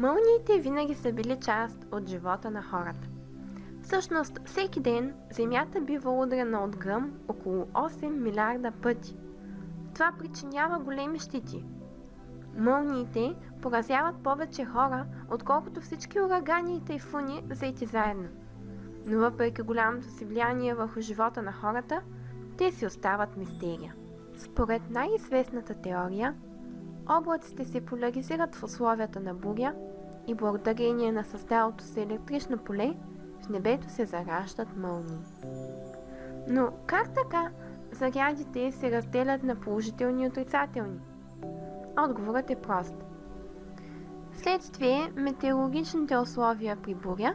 Мълниите винаги са били част от живота на хората. Всъщност, всеки ден Земята бива удрена от гръм около 8 милиарда пъти. Това причинява големи щити. Мълниите поразяват повече хора, отколкото всички урагани и тайфуни взети заедно. Но въпреки голямото си влияние върху живота на хората, те си остават мистерия. Според най-известната теория, облаците се поляризират в условията на буря и благодарение на създалото се електрично поле, в небето се зараждат мълнии. Но как така зарядите се разделят на положителни и отрицателни? Отговорът е прост. Следствие метеорологичните условия при буря,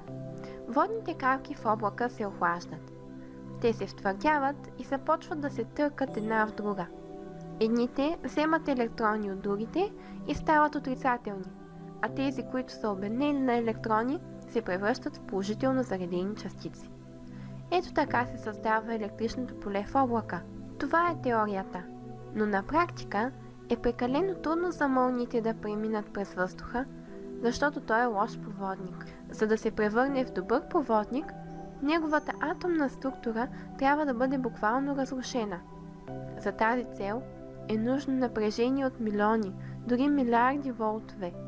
водните капки в облака се охлаждат. Те се втвърдяват и започват да се търкат една в друга. Едните вземат електрони от другите и стават отрицателни, а тези, които са обеднени на електрони, се превръщат в положително заредени частици. Ето така се създава електричното поле в облака. Това е теорията. Но на практика е прекалено трудно за мълните да преминат през въздуха, защото той е лош проводник. За да се превърне в добър проводник, неговата атомна структура трябва да бъде буквално разрушена. За тази цел е нужно напрежение от милиони, дори милиарди волтове.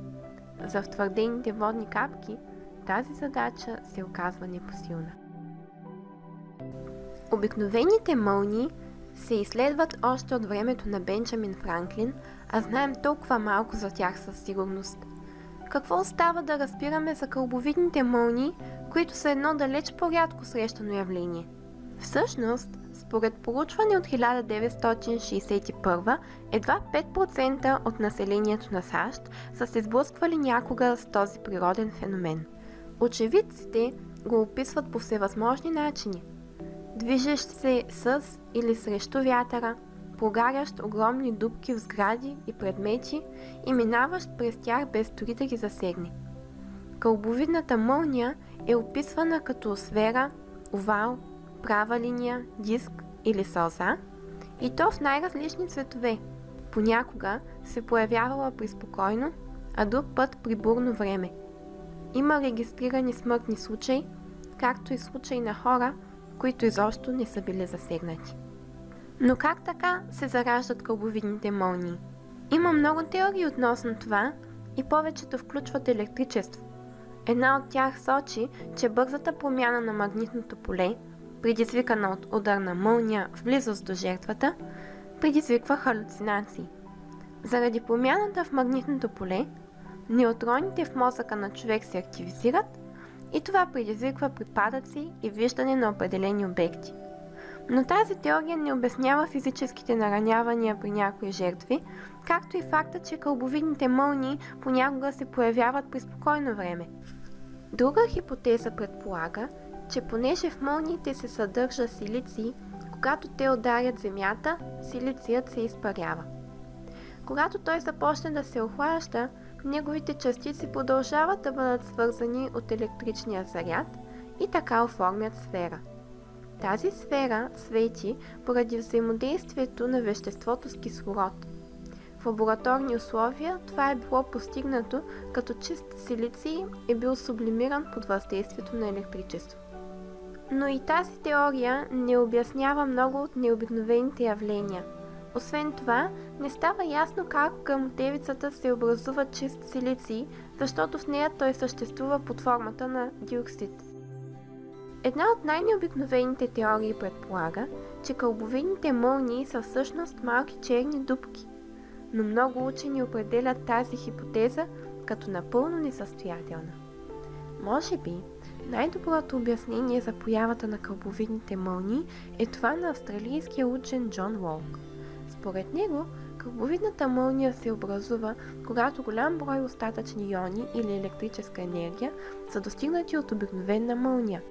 За втвърдените водни капки тази задача се оказва непосилна. Обикновените мълнии се изследват още от времето на Бенджамин Франклин, а знаем толкова малко за тях със сигурност. Какво остава да разбираме за кълбовидните мълнии, които са едно далеч по-рядко срещано явление? Всъщност, според проучване от 1961, едва 5% от населението на САЩ са се сблъсквали някога с този природен феномен. Очевидците го описват по всевъзможни начини. Движещ се с или срещу вятъра, погарящ огромни дубки в сгради и предмети и минаващ през тях без дори да ги засегне. Кълбовидната мълния е описвана като сфера, овал, права линия, диск или сълза и то в най-различни цветове. Понякога се появявала при спокойно, а друг път при бурно време. Има регистрирани смъртни случаи, както и случаи на хора, които изобщо не са били засегнати. Но как така се зараждат кълбовидните мълнии? Има много теории относно това и повечето включват електричество. Една от тях сочи, че бързата промяна на магнитното поле, предизвикана от удар на мълния в близост до жертвата, предизвиква халюцинации. Заради промяната в магнитното поле, неутроните в мозъка на човек се активизират и това предизвиква припадъци и виждане на определени обекти. Но тази теория не обяснява физическите наранявания при някои жертви, както и факта, че кълбовидните мълнии понякога се появяват при спокойно време. Друга хипотеза предполага, че понеже в мълниите се съдържа силици, когато те ударят земята, силицият се изпарява. Когато той започне да се охлажда, неговите частици продължават да бъдат свързани от електричния заряд и така оформят сфера. Тази сфера свети поради взаимодействието на веществото с кислород. В лабораторни условия това е било постигнато, като чист силиций е бил сублимиран под въздействието на електричество. Но и тази теория не обяснява много от необикновените явления. Освен това, не става ясно как към девицата се образува чист силиций, защото в нея той съществува под формата на диоксид. Една от най-необикновените теории предполага, че кълбовидните мълнии са всъщност малки черни дупки, но много учени определят тази хипотеза като напълно несъстоятелна. Може би, най-доброто обяснение за появата на кълбовидните мълнии е това на австралийския учен Джон Уолк. Според него, кълбовидната мълния се образува, когато голям брой остатъчни иони или електрическа енергия са достигнати от обикновена мълния.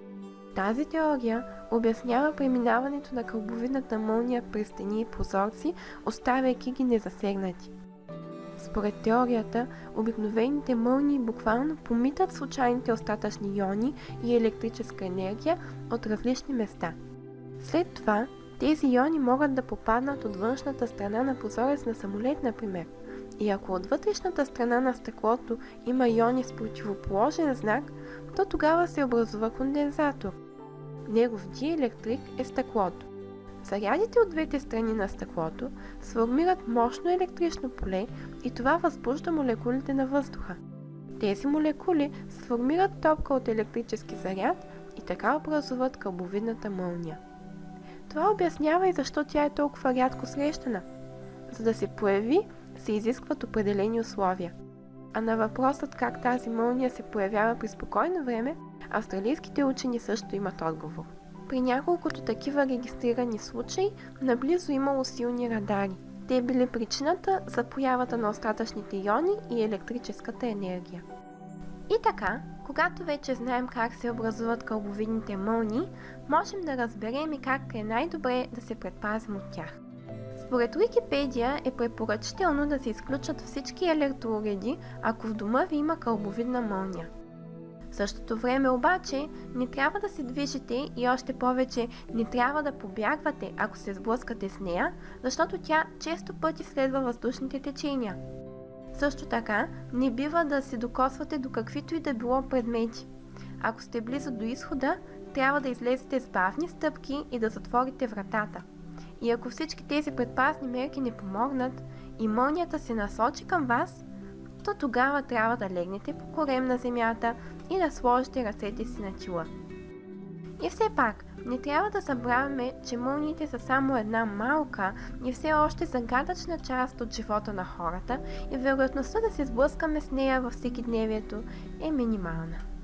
Тази теория обяснява преминаването на кълбовидната мълния през стени и прозорци, оставяйки ги незасегнати. Според теорията, обикновените мълнии буквално помитат случайните остатъчни иони и електрическа енергия от различни места. След това, тези иони могат да попаднат от външната страна на прозорец на самолет, например, И ако от вътрешната страна на стъклото има иони с противоположен знак, то тогава се образува кондензатор. Негов диелектрик е стъклото. Зарядите от двете страни на стъклото сформират мощно електрично поле и това възбужда молекулите на въздуха. Тези молекули сформират топка от електрически заряд и така образуват кълбовидната мълния. Това обяснява и защо тя е толкова рядко срещана. За да се появи, се изискват определени условия. А на въпросът как тази мълния се появява при спокойно време, австралийските учени също имат отговор. При няколкото такива регистрирани случаи, наблизо имало силни радари. Те били причината за появата на остатъчните иони и електрическата енергия. И така, когато вече знаем как се образуват кълбовидните мълни, можем да разберем и как е най-добре да се предпазим от тях. Според Википедия е препоръчително да се изключат всички електроуреди, ако в дома ви има кълбовидна мълния. Същото време обаче не трябва да се движите и още повече не трябва да побягвате, ако се сблъскате с нея, защото тя често пъти следва въздушните течения. Също така, не бива да се докосвате до каквито и да било предмети. Ако сте близо до изхода, трябва да излезете с бавни стъпки и да затворите вратата. И ако всички тези предпазни мерки не помогнат и мълнията се насочи към вас, то тогава трябва да легнете по корем на земята и да сложите ръцете си на чила. И все пак, не трябва да забравяме, че мълниите са само една малка и все още загадъчна част от живота на хората и вероятността да се сблъскаме с нея във всекидневието е минимална.